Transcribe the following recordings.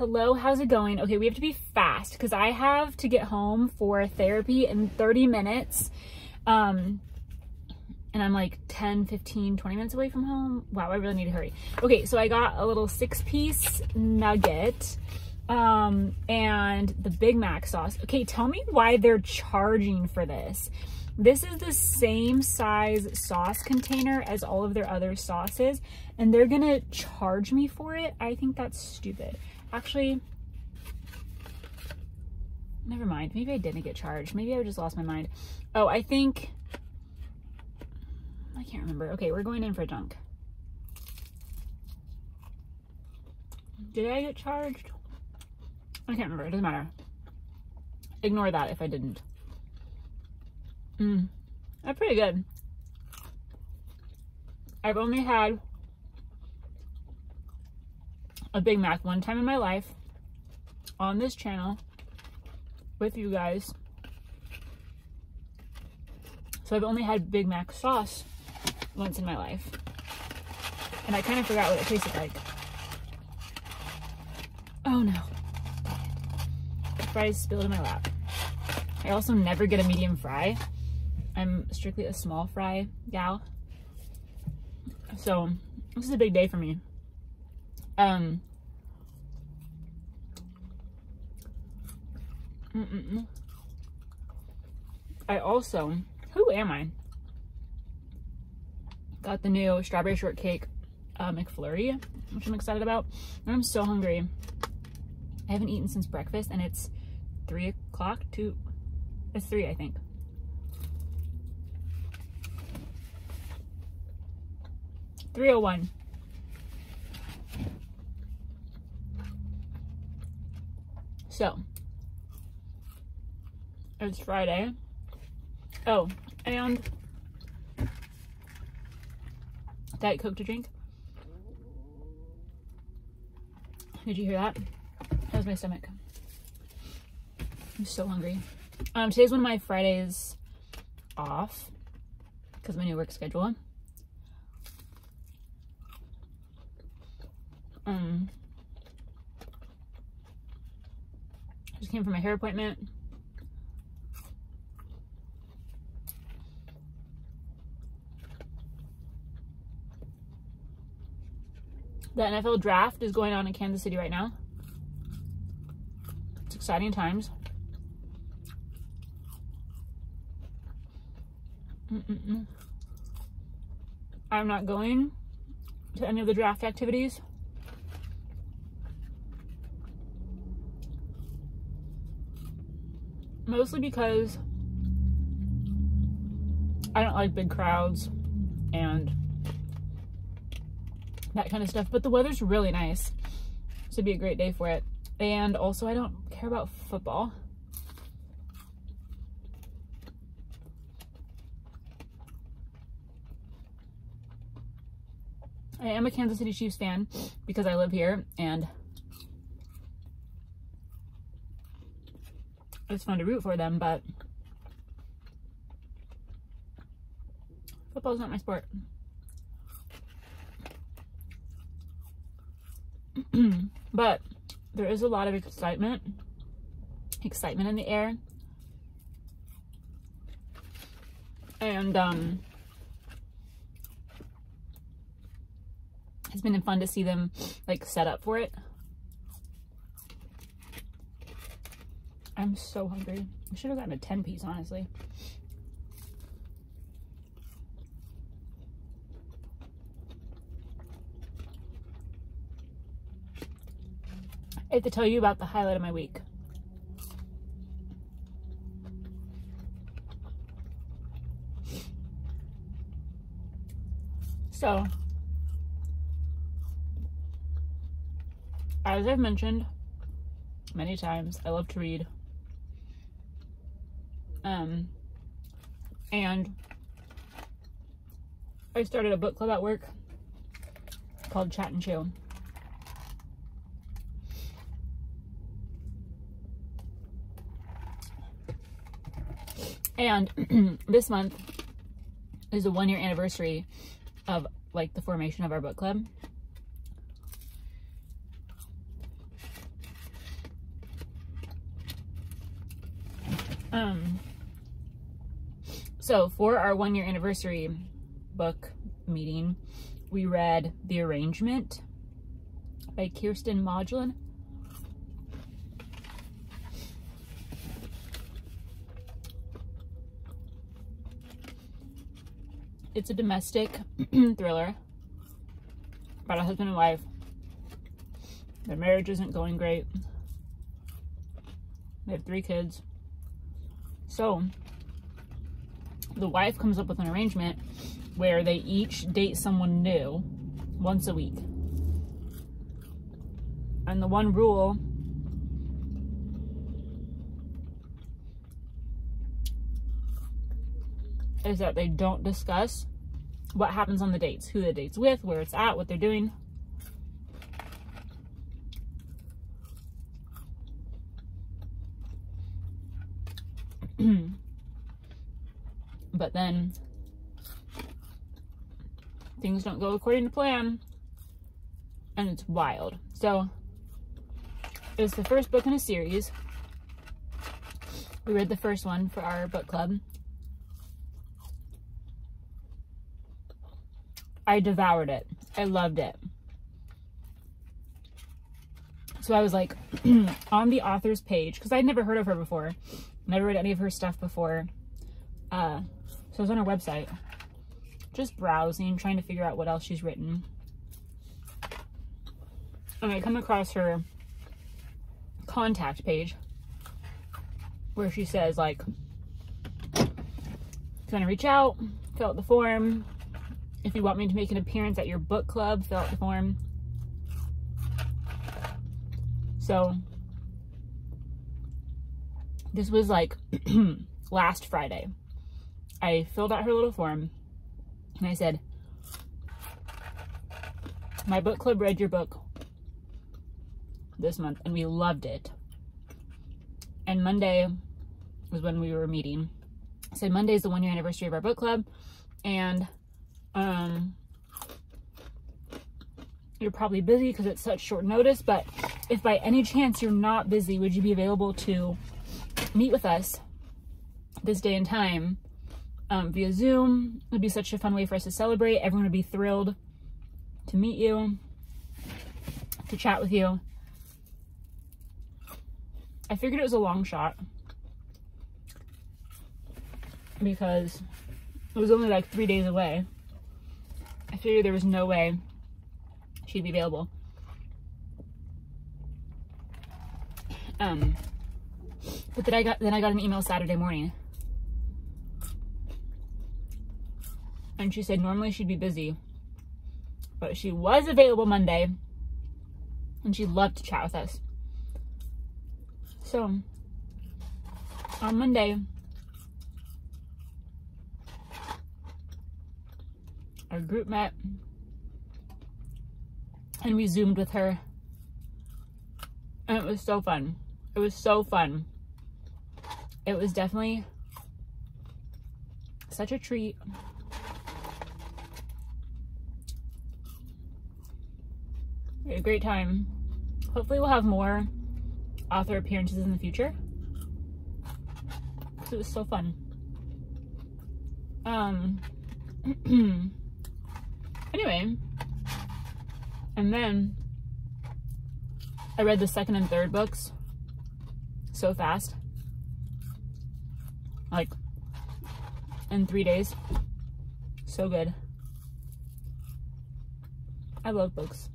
Hello, how's it going? Okay, we have to be fast because I have to get home for therapy in 30 minutes. Um, and I'm like 10, 15, 20 minutes away from home. Wow, I really need to hurry. Okay, so I got a little six piece nugget um, and the Big Mac sauce. Okay, tell me why they're charging for this. This is the same size sauce container as all of their other sauces, and they're gonna charge me for it. I think that's stupid. Actually, never mind. Maybe I didn't get charged. Maybe I just lost my mind. Oh, I think, I can't remember. Okay, we're going in for junk. Did I get charged? I can't remember. It doesn't matter. Ignore that if I didn't. Mmm. That's pretty good. I've only had a Big Mac one time in my life on this channel with you guys. So I've only had Big Mac sauce once in my life. And I kind of forgot what it tasted like. Oh no. The fries spilled in my lap. I also never get a medium fry. I'm strictly a small fry gal. So this is a big day for me. Um. Mm -mm. I also, who am I? Got the new strawberry shortcake uh, McFlurry, which I'm excited about. And I'm so hungry. I haven't eaten since breakfast and it's three o'clock two, it's three, I think. Three oh one. So, it's Friday. Oh, and Diet Coke to drink. Did you hear that? That was my stomach. I'm so hungry. Um, today's one of my Fridays off because my new work schedule. Um, just came from a hair appointment. The NFL draft is going on in Kansas City right now. It's exciting times. Mm -mm -mm. I'm not going to any of the draft activities. Mostly because I don't like big crowds and that kind of stuff. But the weather's really nice. This would be a great day for it. And also, I don't care about football. I am a Kansas City Chiefs fan because I live here and it's fun to root for them, but football's not my sport. but there is a lot of excitement, excitement in the air. And um, it's been fun to see them like set up for it. I'm so hungry. I should have gotten a 10 piece, honestly. I have to tell you about the highlight of my week. So, as I've mentioned many times, I love to read. Um, and I started a book club at work called Chat and Chill. And this month is the one year anniversary of like the formation of our book club. Um, so for our one year anniversary book meeting, we read The Arrangement by Kirsten Modglin. It's a domestic thriller about a husband and wife. Their marriage isn't going great. They have three kids. So, the wife comes up with an arrangement where they each date someone new once a week. And the one rule is that they don't discuss what happens on the dates, who the date's with, where it's at, what they're doing. But then things don't go according to plan and it's wild. So it's the first book in a series. We read the first one for our book club. I devoured it. I loved it. So I was like on the author's page because I'd never heard of her before. Never read any of her stuff before. Uh, so I was on her website just browsing, trying to figure out what else she's written. And I come across her contact page where she says like, want to reach out, fill out the form. If you want me to make an appearance at your book club, fill out the form. So this was like last Friday. I filled out her little form and I said, my book club read your book this month and we loved it. And Monday was when we were meeting. So Monday is the one year anniversary of our book club. And um, you're probably busy because it's such short notice. But if by any chance you're not busy, would you be available to meet with us this day and time um, via Zoom. It would be such a fun way for us to celebrate. Everyone would be thrilled to meet you, to chat with you. I figured it was a long shot because it was only like three days away. I figured there was no way she'd be available. Um, but then I got then I got an email Saturday morning And she said normally she'd be busy, but she was available Monday and she'd love to chat with us. So on Monday, our group met and we zoomed with her and it was so fun. It was so fun. It was definitely such a treat. We had great time. Hopefully we'll have more author appearances in the future. It was so fun. Um, anyway, and then I read the second and third books so fast. Like, in three days. So good. I love books.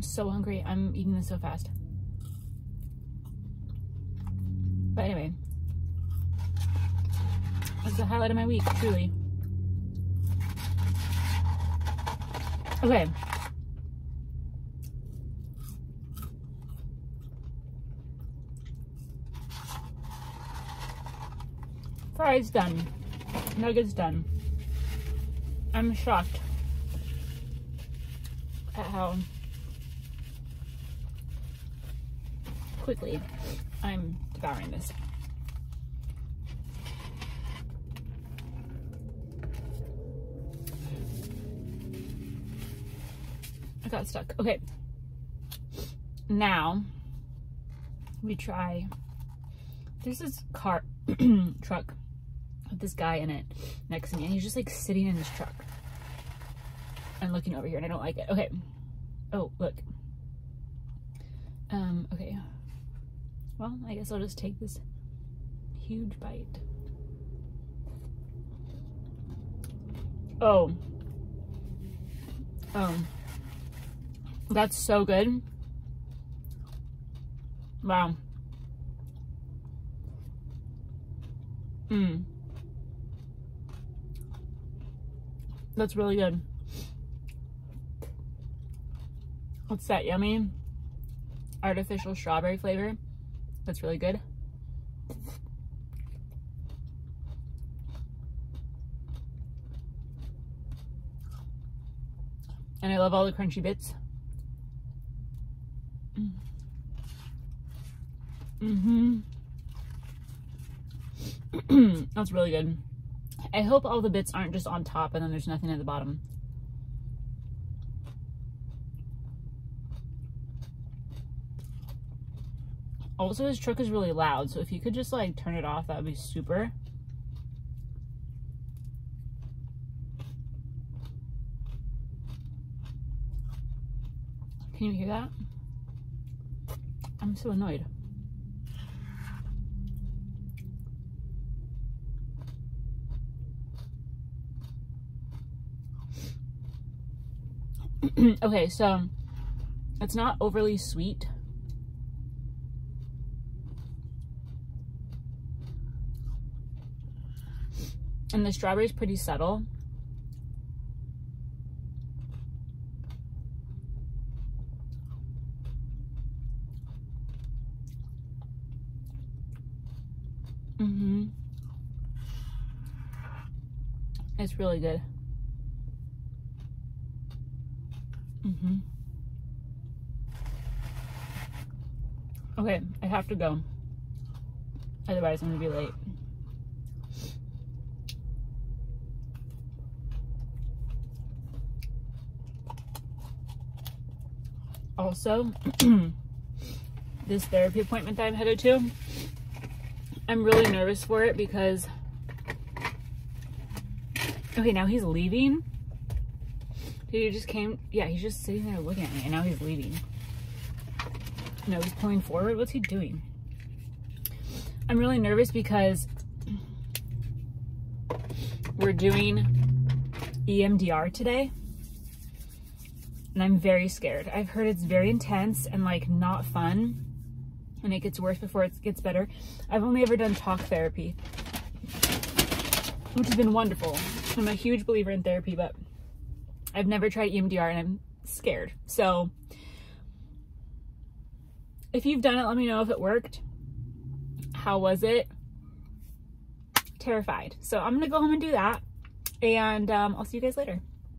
So hungry. I'm eating this so fast. But anyway, that's the highlight of my week, truly. Okay. Fries done. Nuggets done. I'm shocked at how quickly I'm devouring this. I got stuck. Okay. now we try, there's this car, truck with this guy in it next to me and he's just like sitting in his truck and looking over here and I don't like it. Okay. Oh, look. Um, okay. Well, I guess I'll just take this huge bite. Oh. Oh. That's so good. Wow. Mmm. That's really good. What's that yummy? Artificial strawberry flavor. That's really good. And I love all the crunchy bits. Mm-hmm. That's really good. I hope all the bits aren't just on top and then there's nothing at the bottom. Also, his truck is really loud, so if you could just like turn it off, that would be super. Can you hear that? I'm so annoyed. okay, so um, it's not overly sweet. And the strawberry is pretty subtle. Mm-hmm. It's really good. Mm-hmm. Okay, I have to go. Otherwise, I'm gonna be late. Also, this therapy appointment that I'm headed to, I'm really nervous for it because, okay, now he's leaving he just came, yeah, he's just sitting there looking at me and now he's leaving. No, he's pulling forward. What's he doing? I'm really nervous because we're doing EMDR today. And I'm very scared. I've heard it's very intense and like not fun. And it gets worse before it gets better. I've only ever done talk therapy, which has been wonderful. I'm a huge believer in therapy, but I've never tried EMDR and I'm scared. So if you've done it, let me know if it worked. How was it? Terrified. So I'm going to go home and do that. And um, I'll see you guys later.